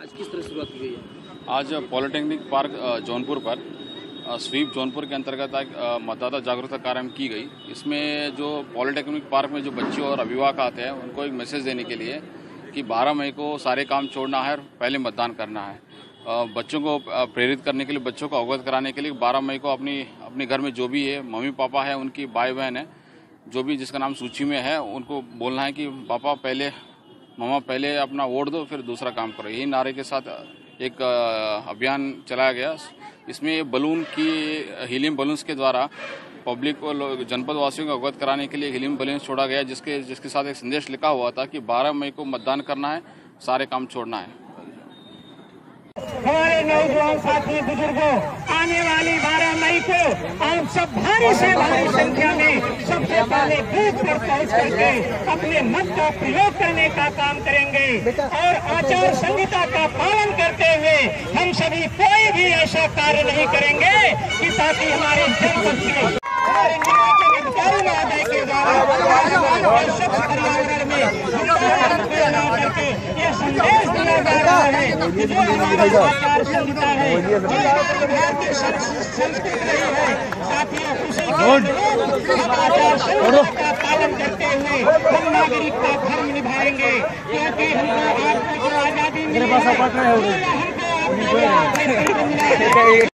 आज किस तरह शुरुआत की गई है? आज पॉलिटेक्निक पार्क जौनपुर पर स्वीप जौनपुर के अंतर्गत अ, मतदाता जागरूकता कार्यक्रम की गई। इसमें जो पॉलिटेक्निक पार्क में जो बच्चे और अभिभावक आते हैं उनको एक मैसेज देने के लिए कि 12 मई को सारे काम छोड़ना है और पहले मतदान करना है। बच्चों को प्रेरित करने के लिए बच्चों को अवगत कराने के लिए 12 मई को अपनी अपने घर में जो भी है मम्मी पापा है उनकी भाई बहन है जो भी जिसका नाम सूची में है उनको बोलना है कि पापा पहले मामा, पहले अपना वोट दो, फिर दूसरा काम करो। यही नारे के साथ एक अभियान चलाया गया। इसमें बलून की, हीलियम बलून्स के द्वारा पब्लिक को जनपद वासियों को अवगत कराने के लिए हीलियम बलून्स छोड़ा गया, जिसके जिसके साथ एक संदेश लिखा हुआ था कि 12 मई को मतदान करना है, सारे काम छोड़ना है। हमारे नौजवान साथी बुज़ुर्गों, आने वाली 12 मई को आप सब भारी से भारी संख्या में करके अपने मत का प्रयोग करने का काम करेंगे और आचार संहिता का पालन करते हुए हम सभी कोई भी ऐसा कार्य नहीं करेंगे कि ताकि हमारे जनपद के हमारे निर्वाचन अधिकारी महोदय के द्वारा ये स्वच्छ पर्यावरण में वृक्षारोपण को ना करके है है है के पालन करते हुए हम नागरिक का धर्म निभाएँगे क्योंकि हमको आपको जो आज़ादी मिली है, हमको आपको